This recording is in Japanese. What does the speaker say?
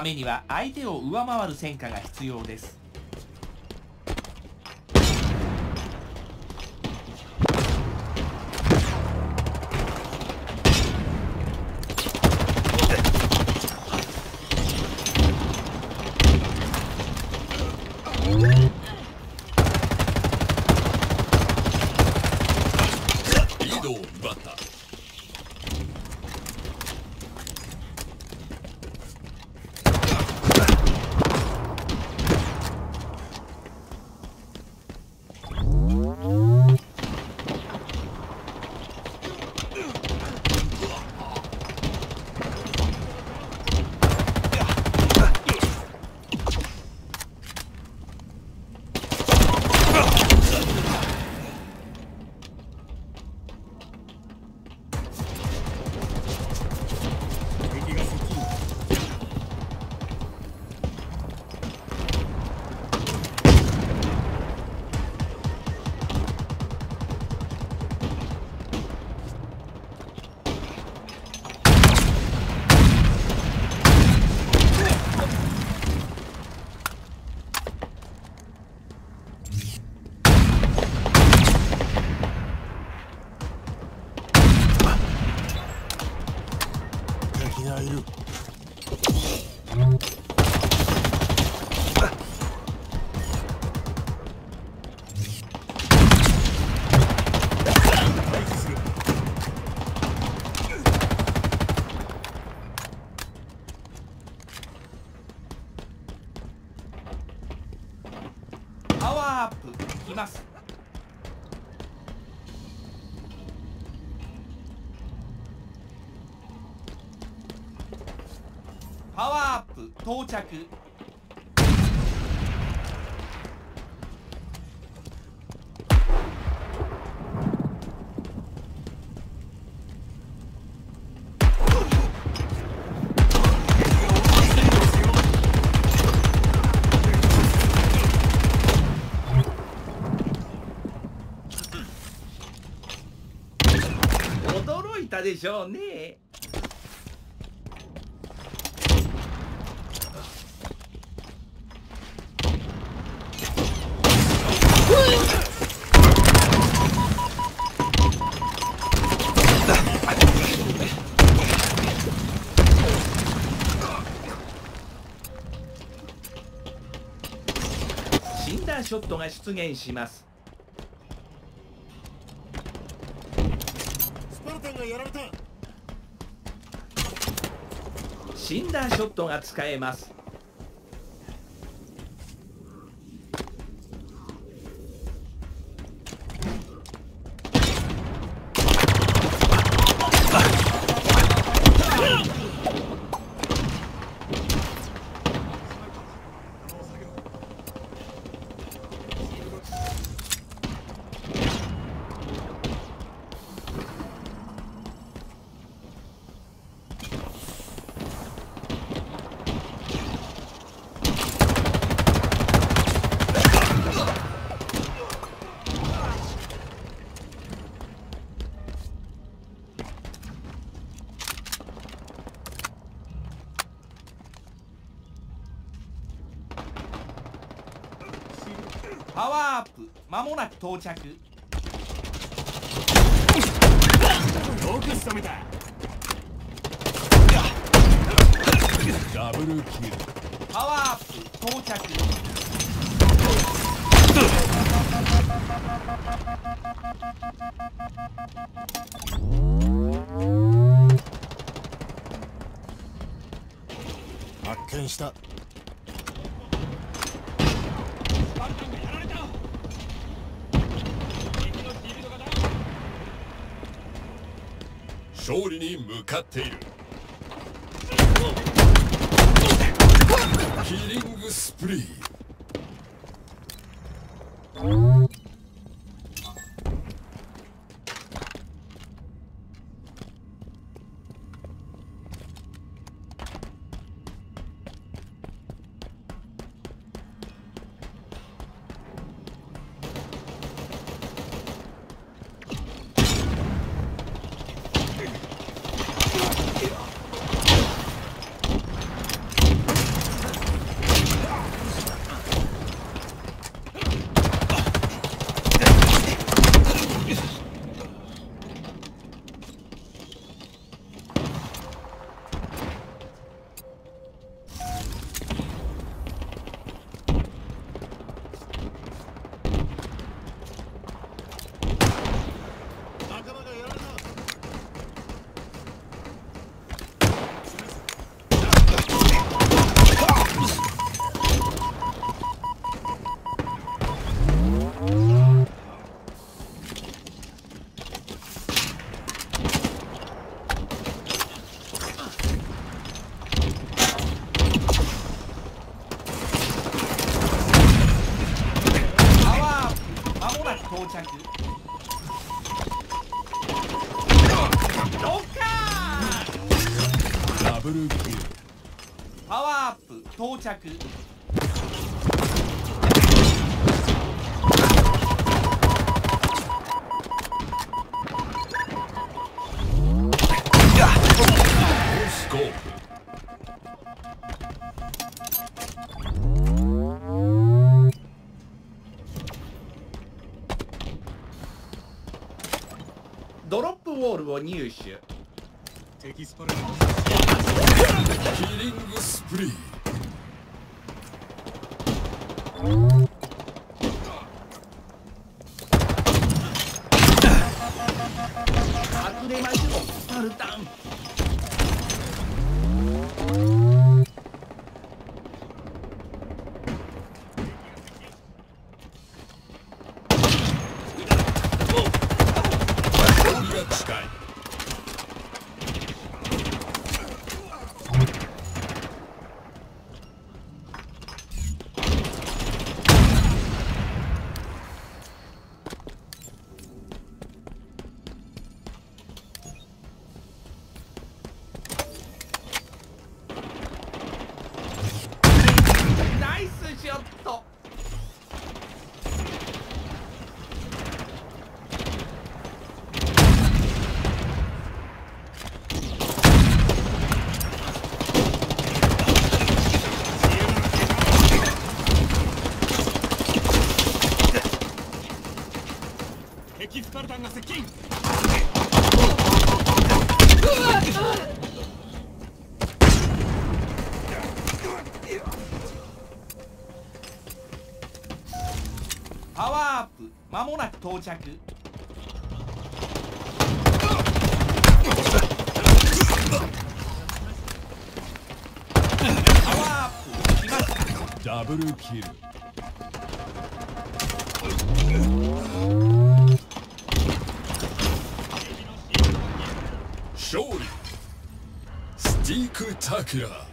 ためには相手を上回る戦果が必要です。ます。パワーアップ到着。でしょうね。シンダーショットが出現します。がやられた。シンダーショットが使えます。パワーアップ。間もなく到着。よく仕留めた。ダブルキル。パワーアップ到着。発見した勝利に向かっている。キリングスプリー。ブルキル。パワーアップ到着。ドロップウォールを入手。敵スパルキリングスプリーパルタンが接近。パワーアップ。間もなく到着。ダブルキル。勝利。スティーク・タクラ